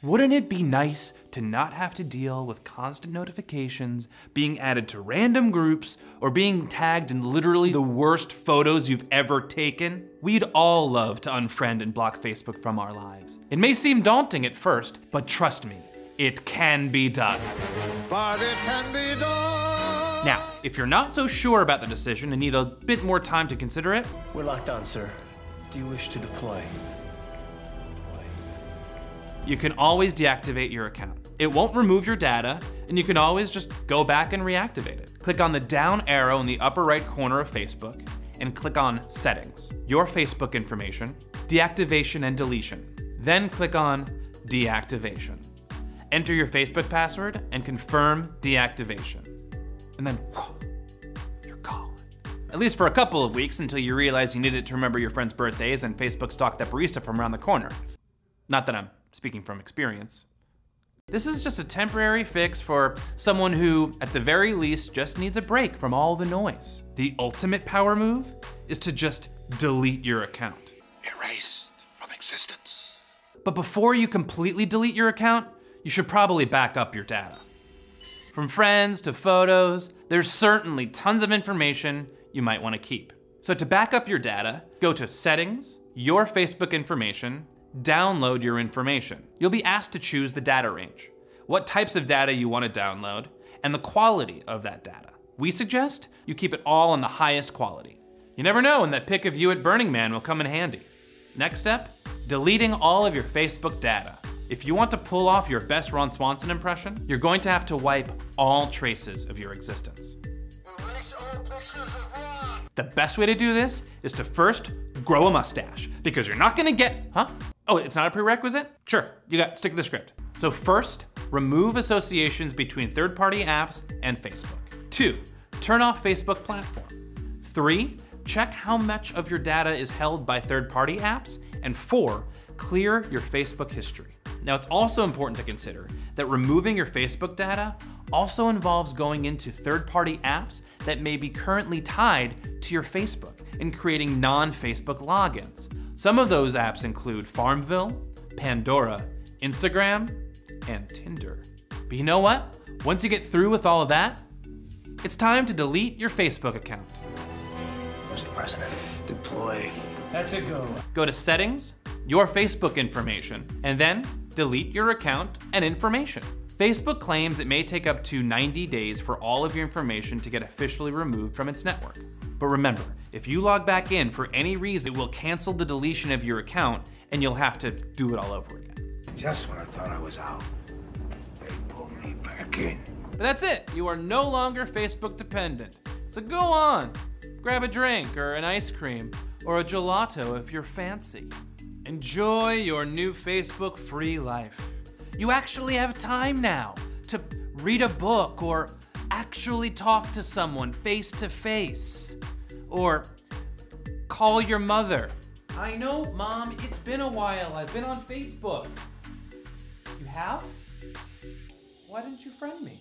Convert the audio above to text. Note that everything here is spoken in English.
Wouldn't it be nice to not have to deal with constant notifications, being added to random groups, or being tagged in literally the worst photos you've ever taken? We'd all love to unfriend and block Facebook from our lives. It may seem daunting at first, but trust me, it can be done. But it can be done. Now, if you're not so sure about the decision and need a bit more time to consider it, We're locked on, sir. Do you wish to deploy? You can always deactivate your account. It won't remove your data, and you can always just go back and reactivate it. Click on the down arrow in the upper right corner of Facebook and click on Settings, Your Facebook Information, Deactivation and Deletion. Then click on Deactivation. Enter your Facebook password and confirm deactivation. And then, you're gone. At least for a couple of weeks until you realize you needed to remember your friends' birthdays and Facebook stalked that barista from around the corner. Not that I'm speaking from experience. This is just a temporary fix for someone who, at the very least, just needs a break from all the noise. The ultimate power move is to just delete your account. Erased from existence. But before you completely delete your account, you should probably back up your data. From friends to photos, there's certainly tons of information you might want to keep. So to back up your data, go to Settings, Your Facebook Information, download your information. You'll be asked to choose the data range, what types of data you want to download, and the quality of that data. We suggest you keep it all on the highest quality. You never know when that pic of you at Burning Man will come in handy. Next step, deleting all of your Facebook data. If you want to pull off your best Ron Swanson impression, you're going to have to wipe all traces of your existence. The best way to do this is to first grow a mustache because you're not gonna get, huh? Oh, it's not a prerequisite? Sure, you got, stick to the script. So first, remove associations between third-party apps and Facebook. Two, turn off Facebook platform. Three, check how much of your data is held by third-party apps. And four, clear your Facebook history. Now it's also important to consider that removing your Facebook data also involves going into third-party apps that may be currently tied to your Facebook and creating non-Facebook logins. Some of those apps include Farmville, Pandora, Instagram, and Tinder. But you know what? Once you get through with all of that, it's time to delete your Facebook account. Mr. President, deploy. That's a go. Go to Settings, Your Facebook Information, and then delete your account and information. Facebook claims it may take up to 90 days for all of your information to get officially removed from its network. But remember, if you log back in for any reason, it will cancel the deletion of your account and you'll have to do it all over again. Just when I thought I was out, they pulled me back in. But that's it, you are no longer Facebook dependent. So go on, grab a drink or an ice cream or a gelato if you're fancy. Enjoy your new Facebook free life. You actually have time now to read a book or actually talk to someone face to face or call your mother. I know, mom, it's been a while. I've been on Facebook. You have? Why didn't you friend me?